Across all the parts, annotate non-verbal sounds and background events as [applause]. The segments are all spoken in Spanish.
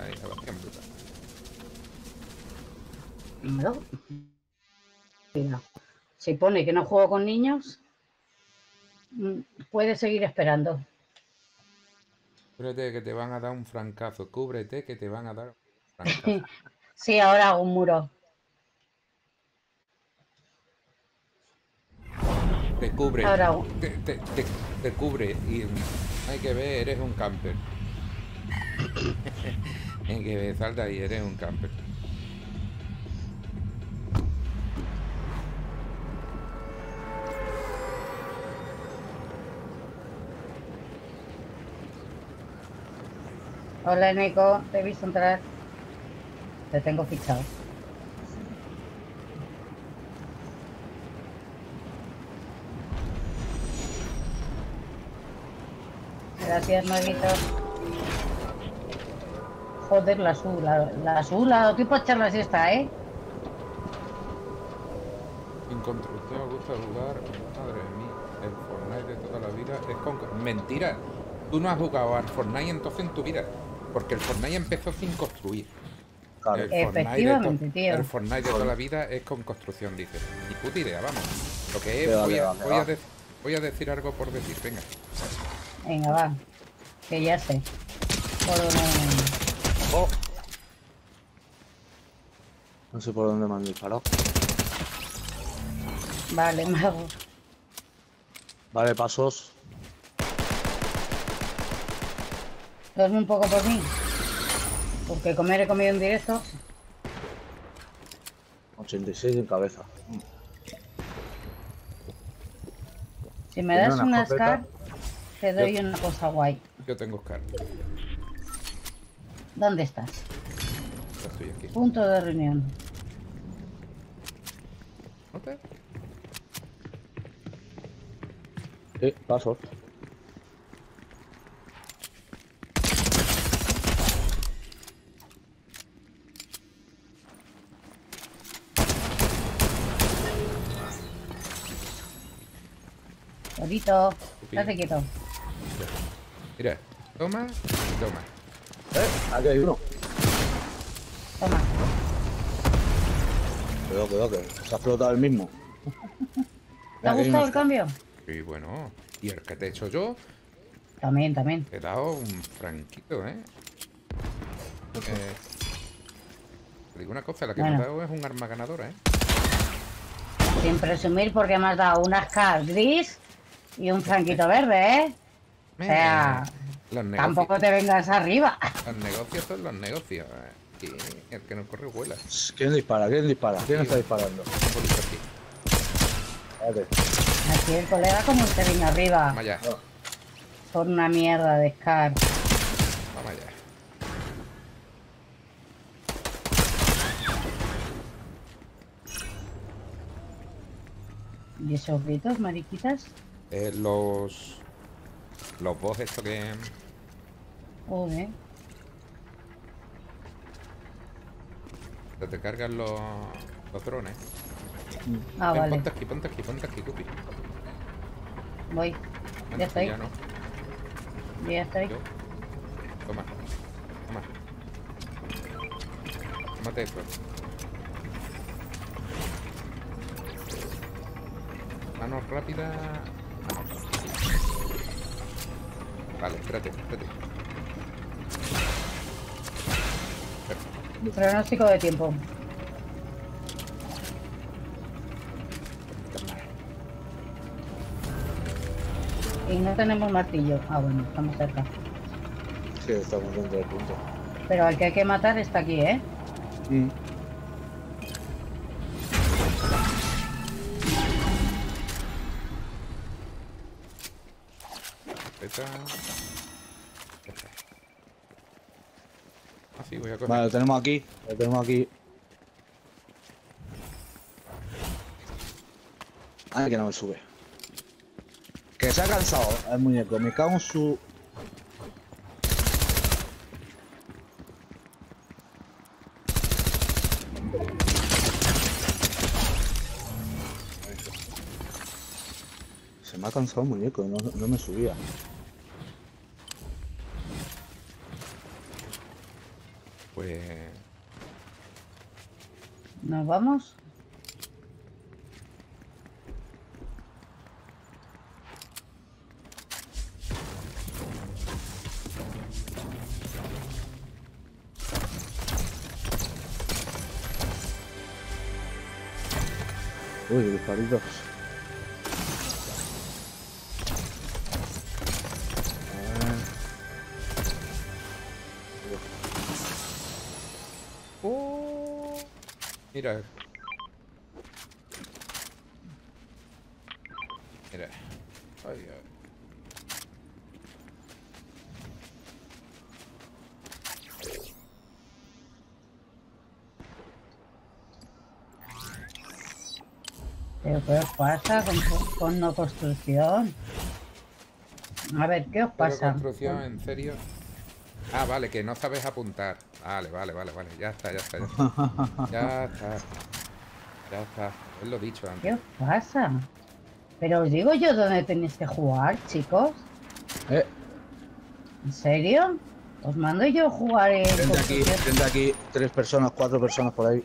Ahí, a ver, qué. Mira, si pone que no juego con niños, puede seguir esperando. Cúbrete que te van a dar un francazo. Cúbrete que te van a dar un [laughs] francazo. Sí, ahora hago un muro. Te cubre. Ahora Te, te- te- te cubre y hay que ver, eres un camper. [laughs] hay que salta ahí, eres un camper. Hola, Nico, te he entrar. Te tengo fichado. Gracias, Maguito. Joder, la azul, la, la azul, la estoy para echar la siesta, ¿eh? Sin construcción, me gusta jugar. Madre mía, el Fortnite de toda la vida es con. Mentira. Tú no has jugado al Fortnite entonces en tu vida. Porque el Fortnite empezó sin construir. Claro. El Fortnite Efectivamente, tío. El Fortnite de toda la vida es con construcción, dice. Ni puta idea, vamos. Lo que es, voy, a, voy a voy a decir algo por decir, venga. Venga, va. Que ya sé. Por Oh. No sé por dónde me han disparado. Vale, mago. Vale, pasos. Duerme un poco por mí. Porque comer he comido en directo. 86 en cabeza. Si me das una. SCAR, te doy una cosa guay. Yo tengo Scar. ¿Dónde estás? Ya estoy aquí. Punto de reunión. ¿No te? Sí, pasos. Torito, estate quieto. Mira, toma y toma. Eh, aquí hay uno. Toma. Cuidado, cuidado, que se ha explotado el mismo. ¿Te ha gustado el cambio? Y bueno, y el que te he hecho yo, También, también. te he dado un franquito, ¿eh? Eh, te digo una cosa, la que me he dado es un arma ganadora, ¿eh? Sin presumir porque me has dado una SCAR gris y un franquito [laughs] verde, ¿eh? O sea, los negocios, tampoco te vengas arriba. los negocios son los negocios. ¿eh? El que no corre vuela. ¿Quién dispara? ¿Quién dispara? ¿Quién está disparando? Aquí. Aquí el colega como te viene arriba. Vamos allá, Son una mierda de SCAR. vamos allá. ¿Y esos gritos, mariquitas? Eh, los... Los boss estos que... Joder. te cargan los... Los drones. Ah, Ven, vale. Ponte aquí, ponte aquí, ponte aquí, Cupi. Voy. Bueno, Ya estoy. Ya no. Ya estoy. Yo. Toma. Toma. Tómate eso. Manos rápidas. Vale, espérate, espérate. Pronóstico de tiempo. Y no tenemos martillo. Ah, bueno, estamos cerca. Sí, estamos dentro del punto. Pero al que hay que matar está aquí, ¿eh? Mm. Ya está. Vale, lo tenemos aquí. Lo tenemos aquí. Ay, que no me sube. Que se ha cansado el muñeco. Me cago en su. Se me ha cansado el muñeco, no, no me subía. Pues. ¿Nos vamos? Uy, disparitos. A Mira. Mira. Ay, ay. ¿Pero qué os pasa con, con no construcción? A ver, ¿qué os Pero pasa? construcción, en serio. Ah, vale, que no sabes apuntar. Vale, vale, vale, vale. Ya está, ya está. Ya está. [laughs] Ya está. Ya está. Es lo dicho antes. ¿Qué os pasa? Pero os digo yo dónde tenéis que jugar, chicos. Eh, ¿En serio? Os mando yo a jugar en frente aquí, frente aquí, tres personas, cuatro personas por ahí.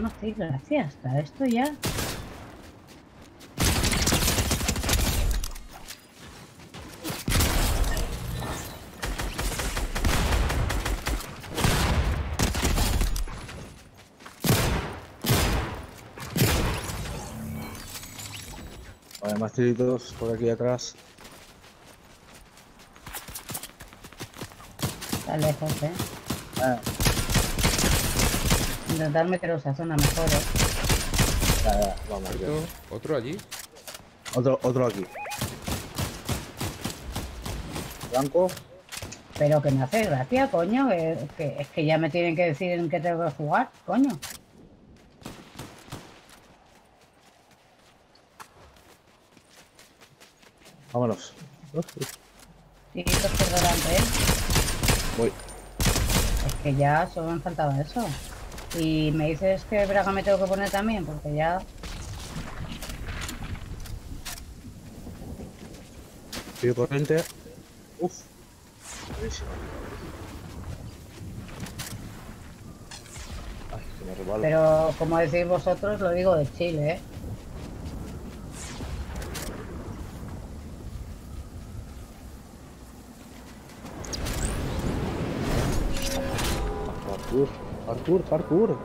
No estoy gracias, está esto ya. Vale, más tiritos por aquí atrás. Está lejos, ¿eh? Ah, Intentar meteros a zona mejor, ¿eh? ya, ya, vamos. ¿Otro, otro allí? Otro, otro aquí. Blanco. Pero que me hace gracia, coño. Que, que- es que ya me tienen que decir en qué tengo que jugar, coño. Vámonos. Por delante, ¿eh? Voy. Es que ya solo me faltaba eso. Y me dices que braga me tengo que poner también, porque ya... Pido corriente. Uf. Buenísimo. Ay, que me. Pero como decís vosotros, lo digo de Chile, ¿eh? Parkour, parkour, parkour.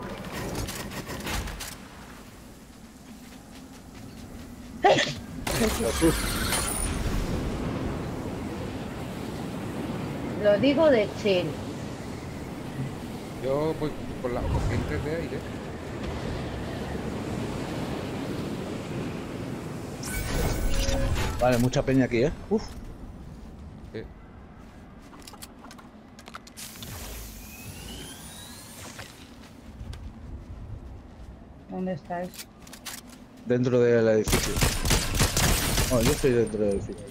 Lo digo de Chile. Yo voy por las corrientes de aire. Vale, mucha peña aquí, ¿eh? Uf. ¿Dónde estáis? Dentro del edificio. Oh, yo estoy dentro del edificio.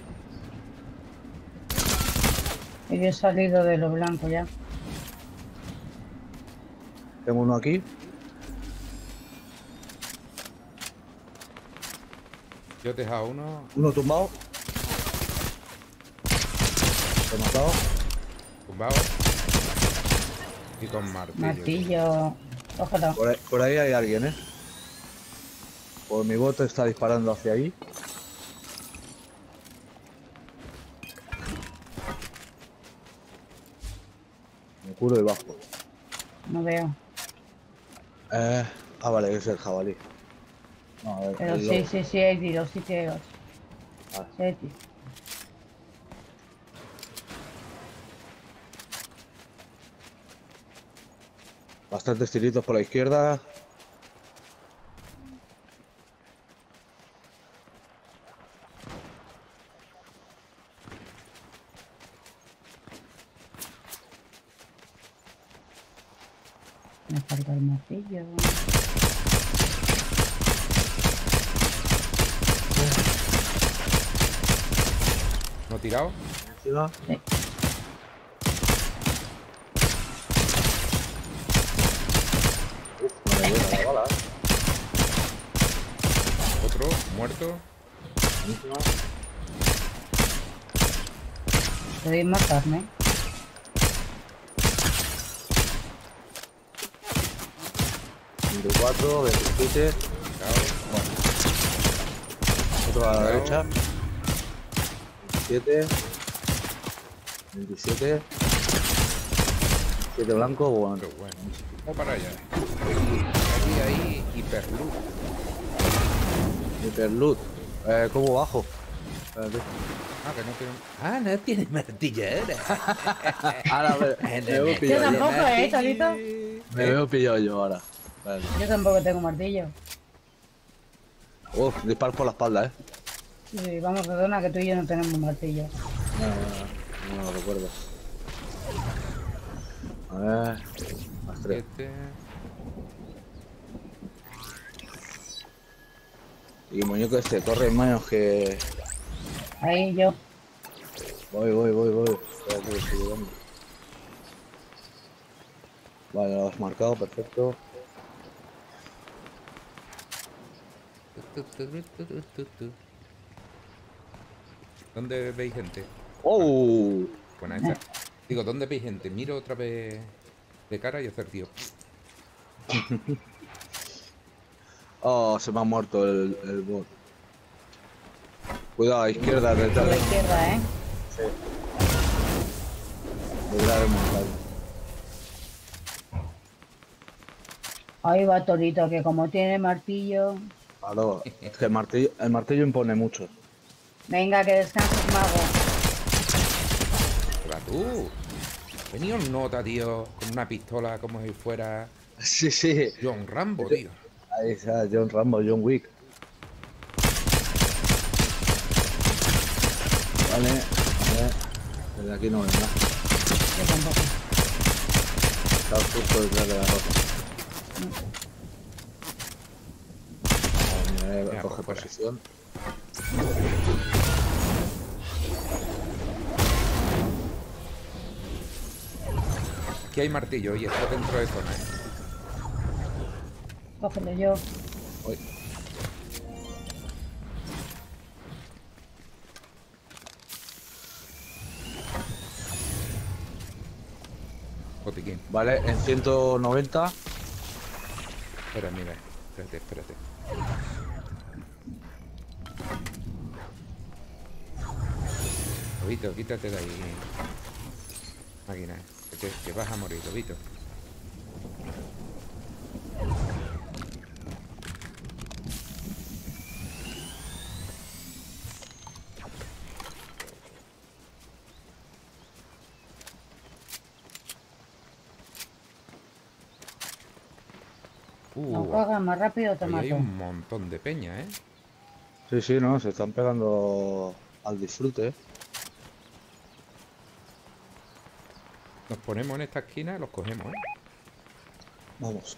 Y yo he salido de lo blanco ya. Tengo uno aquí. yo he dejado uno Uno tumbado. He matado. tumbado. Y con martillo. Martillo. Por ahí, por ahí hay alguien, ¿eh? Por mi bote está disparando hacia ahí. Me curo y bajo. No veo. Eh, ah, vale, es el jabalí. No, a ver, Pero sí, lobo. sí, sí hay tiros, sí tiros. Ah. Sí hay tiros. Bastantes tiritos por la izquierda. Me falta el martillo. ¿No tirado? Encima. Sí. Uf, me la bala. ¿eh? muerto. Buenísima. Te doy más carne. 24, 27. Cuidado. Otro a la derecha. 27. 27. 7 blanco, bueno. Pero bueno. Vamos para allá. Aquí hay hiperluz. Hiperloot. Eh, ¿Cómo bajo? Espérate. Ah, que no tiene. Ah, no tiene martillo ahora. [laughs] Ahora me, [laughs] me veo Yo pillado yo. tampoco, ¿eh? Me veo pillado yo ahora. Vale. Yo tampoco tengo martillo. Uf, disparo por la espalda, eh. Sí, vamos, perdona que tú y yo no tenemos martillo. No, no, no, no lo recuerdo. A ver. Más tres. Este. Y muñeco este, corre menos que. Ahí yo. Voy, voy, voy, voy. Espérate, que estoy llegando. Vale, lo has marcado, perfecto. ¿Dónde veis gente? ¡Oh! Buena esa. Digo, ¿dónde veis gente? Miro otra vez de cara y hacer tío. [laughs] Oh, se me ha muerto el, el bot. Cuidado, a izquierda, A detrás la de, izquierda, ¿eh? detrás de montaña. Ahí va Torito, que como tiene martillo... Claro, es que el martillo, el martillo impone mucho. Venga, que descanses, mago. Hola tú. Venía un nota, tío, con una pistola como si fuera [laughs] Sí, sí. John Rambo, tío. Ahí está John Rambo, John Wick. Vale, a ver. Desde aquí no ven nada. Yo tampoco. Está justo detrás de la roca. Vale, mira, eh, coge fuera. posición. Aquí hay martillo y está dentro de zona. ¿eh? Cógelo yo. Uy. Botiquín. Vale, en 190. Espera, mira. Espérate, espérate. Lobito, quítate de ahí. Máquina, que, te- que vas a morir, Lobito. No Uh, juegas más rápido, te ahí hay un montón de peña, ¿eh? Sí, sí, no, se están pegando al disfrute. eh. Nos ponemos en esta esquina y los cogemos, ¿eh? Vamos.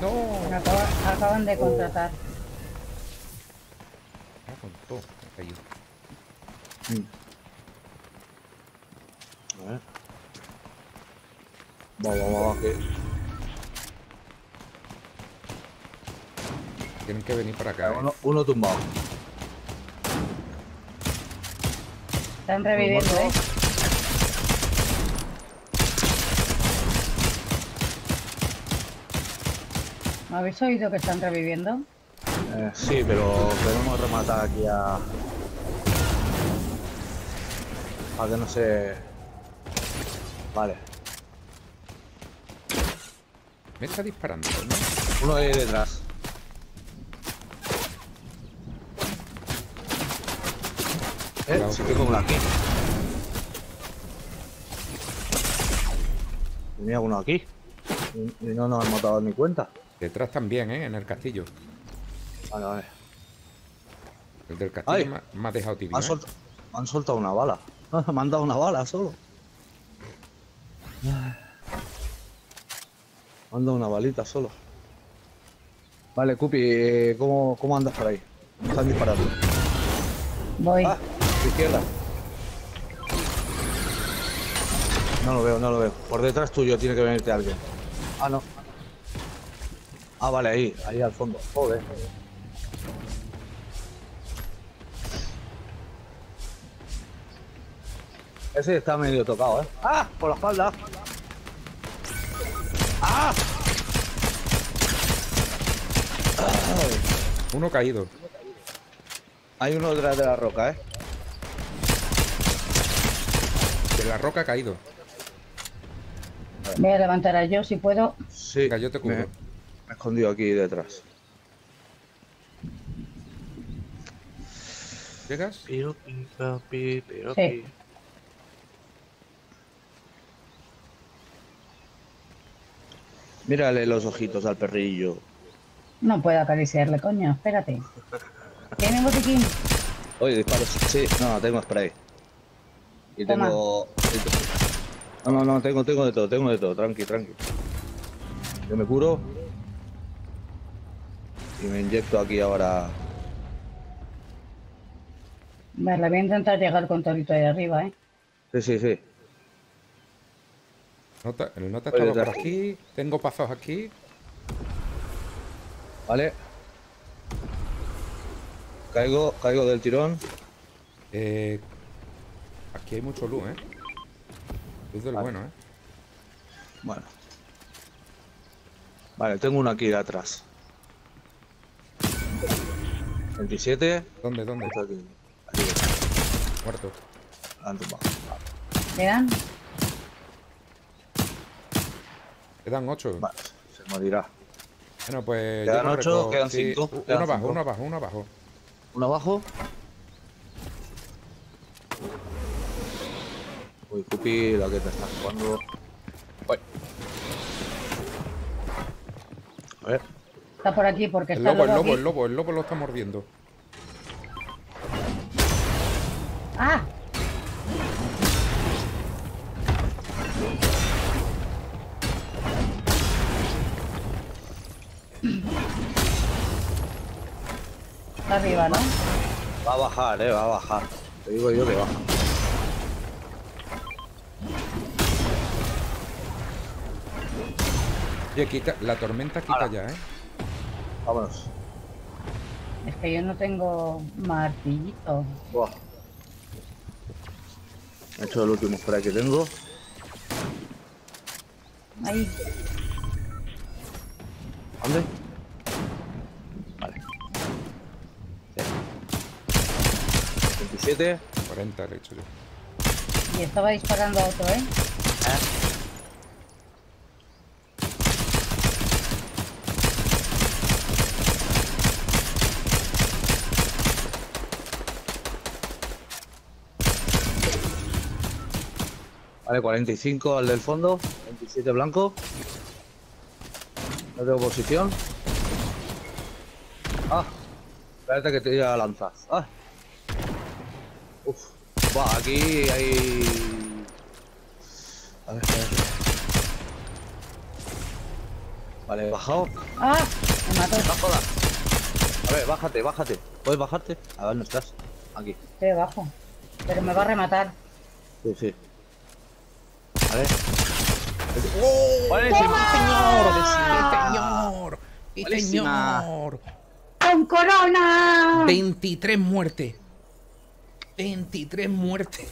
¡No! Me acaba- acaban de contratar. Ah, con todo. Me cayó. Mm. A ver. Vamos, vamos, vamos, que Tienen que venir para acá, ¿eh? uno, uno tumbado. Están reviviendo, ¿eh? ¿Me habéis oído que están reviviendo? Eh, sí, pero queremos rematar aquí a. A que no se. Vale. Me está disparando, ¿no? Uno ahí detrás. Eh, sí tengo uno aquí. Tenía uno aquí. Y, y no nos hemos dado ni cuenta. Detrás también, ¿eh? En el castillo. Vale, vale. El del castillo me, ha- me ha dejado tibio, Han, ¿eh? solt- han soltado una bala. [laughs] Me han dado una bala solo. Me han dado una balita solo. Vale, Cupi, eh, ¿cómo, ¿cómo andas por ahí? Me Están disparando. Voy. Ah, tu izquierda. No lo veo, no lo veo. Por detrás tuyo tiene que venirte alguien. Ah, no. Ah, vale, ahí, ahí al fondo. Joder. Ese está medio tocado, ¿eh? ¡Ah! Por la espalda. ¡Ah! Uno caído. Hay uno detrás de la roca, ¿eh? De la roca ha caído. Voy a levantar a yo si puedo. Sí. Venga, yo te cubro. Me, me he escondido aquí detrás. ¿Llegas? Piro, pica, pi, piro, Sí. Mírale los ojitos al perrillo. No puedo acariciarle, coño. Espérate. ¿Tiene botiquín? Oye, disparos. Sí, no, tengo spray. Y Toma. tengo. No, no, no, tengo, tengo de todo, tengo de todo, tranqui, tranqui. Yo me curo. Y me inyecto aquí ahora. Vale, voy a intentar llegar con Torito ahí arriba, ¿eh? Sí, sí, sí. Nota, el nota estaba por aquí. Tengo pasos aquí. Vale. Caigo, caigo del tirón. Eh, aquí hay mucho luz, ¿eh? Luz del Vale. bueno, ¿eh? Bueno. Vale, tengo uno aquí de atrás. 27. ¿Dónde, dónde? Está aquí. Aquí, Muerto. han tumbado. ¿Quedan? Quedan ocho. Vale, se morirá. Bueno, pues. Quedan yo me ocho, reco- quedan sí, cinco, u- quedan uno abajo, uno abajo, uno abajo. Uno abajo. Uy, Cupi, la que te estás jugando. Uy. A ver. Está por aquí porque El está lobo, el lobo lobo, aquí. el lobo, el lobo lo está mordiendo. ¡Ah! Está arriba, ¿no? Va a bajar, eh, va a bajar. Te digo yo que baja. Oye, quita, la tormenta quita ya, ¿eh? Vámonos. Es que yo no tengo martillito. Buah. He hecho el último spray que tengo. Ahí. ¿Dónde? Vale. Sí. 27. 40 le he hecho yo. Y estaba disparando a otro, ¿eh? Vale, 45 al del fondo. 27 blanco. No tengo posición. Ah. Espérate que te voy a lanzar. Ah. Uf. Va, aquí hay. A ver, a ver. Vale, he bajado. ¡Ah! Me mató. A ver, bájate, bájate. ¿Puedes bajarte? A ver, no estás. Aquí. Estoy debajo. Pero me va a rematar. Sí, sí. A ver. ¡Señor! ¡Sí, Buenísima. señor! ¡Con corona! 23 muertes. 23 muertes.